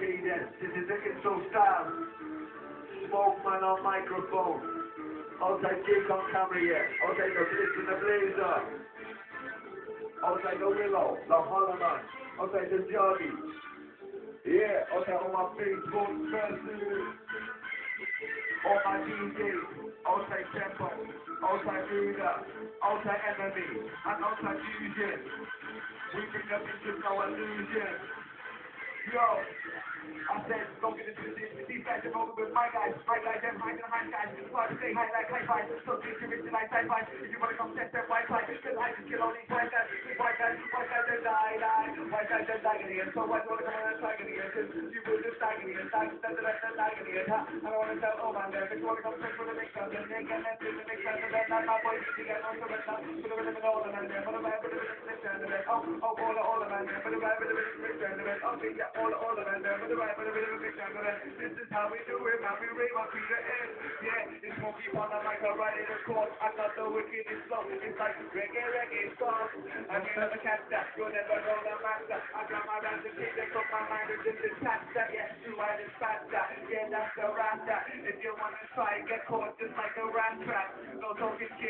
Then, this is the intro style. Smoke man on microphone. Outside Jake on camera, yeah. Outside the Blitz and the Blazer. Outside the Willow, the Holloman. Outside the Jobby. Yeah, outside all my Facebook friends. All my DJs. Outside Tempo. Outside Ruda. Outside Enemy. And outside Fusion. We bring up into no illusion. Yo, I said, don't get into this. These guys are rolling with my guys. My guys, them high and high guys. Hard to say high like high five. So you're into like high five. If you wanna come test that Wi-Fi, cause I can kill all these white guys. These white guys, white guys, they die, die. White guys, they die again. So why do come on and tag again? Cause you will just again. Tag, tag, tag, tag, tag again. Huh? I don't wanna tell, oh man, if you wanna come test for the next time, then they can let the next time. And then my boys, you get on to the top. Put a rhythm in all the man there. Oh, oh, all the, all the man there. Put a rhythm in time. Oh, yeah, all the, all the man there. Put a rhythm in the next time. This is how we do it, man. We rave up to the end. Yeah, it's Smokey on the mic, I ride it across. I got the wickedest flow. It's like reggae, reggae song. I can't never catch that. You'll never know the master. I got my rhymes and kick, they put my mind is just detached that. Yeah, you ride it faster. Yeah, that's the rasta. If you wanna try, get caught just like a rat trap. No talking chit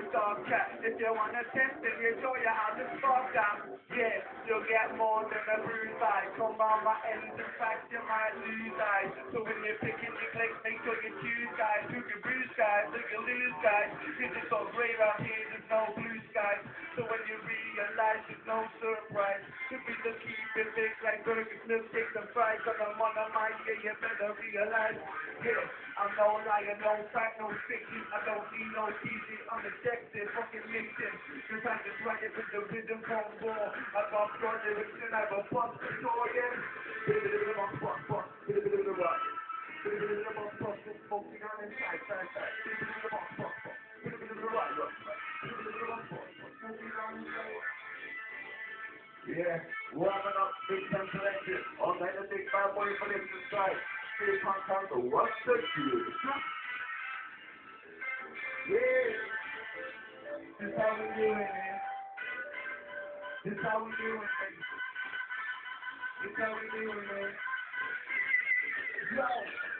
with dog chat. If you wanna test it, show you how to spark that. Yeah, you'll get more than a bruise eye. Come on, my ends, in fact, you might lose eyes. So when you're picking your clicks, make sure you choose guys. Who can bruise guys, who can lose guys. It's all grey out here, there's no blue skies. So when you realize there's no surprise. To be the keep it big like burgers, milkshakes and fries. Cause I'm on the mic, yeah, you better realize. Yeah, I'm no liar, no fact, no fiction. I don't need no I'm addicted, fucking mixing. Cause I just write it with the rhythm from war. I got broad lyrics and I a bust the door, yeah. Smoking on inside, side, side. Yeah, warming up, big time. All night a big bad boy for this side. Big punk the what's the deal? Yeah. This how we doing it. This how we doing it. This how we doing it. Yo.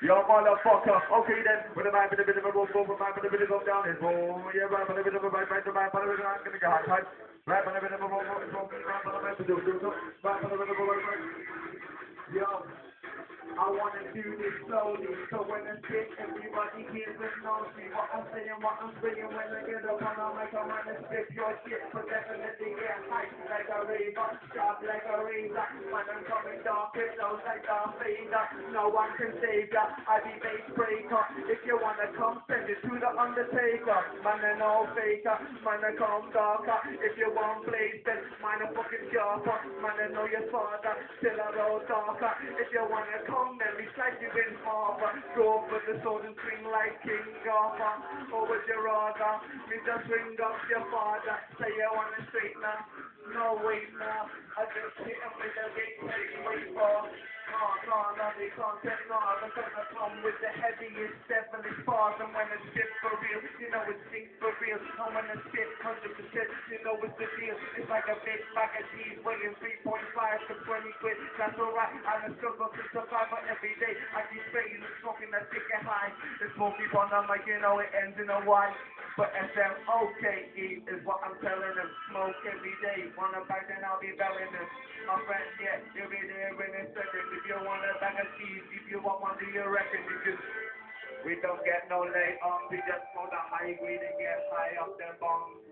Yo, motherfucker. Okay then. With a man with a bit of a man with a bit of a down his. Yeah, right, with a bit of a right, right, the man, but a gonna get hot. Right, with a bit of a right, with a. Right, bit of a right. Yo. This slowly, so when I spit, everybody hears and knows me. What I'm saying, what I'm saying, when I get up on the mic, I wanna spit your shit, but definitely get hype like a raver, sharp like a razor. When I'm coming dark, it flows like Darth Vader. No one can save ya, I be bass breaker. If you wanna come, send it to the Undertaker. Man, I no faker, man, I come darker. If you want blaze, then mine a fucking sharper. Man, I know your father, still a roll darker. If you wanna come, then slice you in half. Go for the sword and swing like King Arthur. Or would you rather me just ring up your father? Say you wanna straightener? No wait now. I just hit him with a big heavy weight bar. No, no, no, they can't take no. They're gonna come with the heaviest, devilish bars. And when it's shit for real, you know it's things for real. And when it's shit, 100%, you know it's the deal. It's like a big bag of cheese weighing 3.5 to 20 quid. That's alright. I'm a struggle to survive, every day I keep spraying and smoking that ticket high. The smoky on them like you know it ends in a Y. But S-M-O-K-E is what I'm telling them. Smoke every day. Wanna bag, then I'll be belling them. My friend, yeah, you'll be there in a second. If you want a bag of cheese, if you want one, do you reckon? Because we don't get no lay on. We just smoke the high weed and get high off them bongs.